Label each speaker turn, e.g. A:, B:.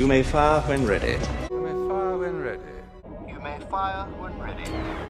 A: You may fire when ready.
B: You may fire when ready.
C: You may fire when ready.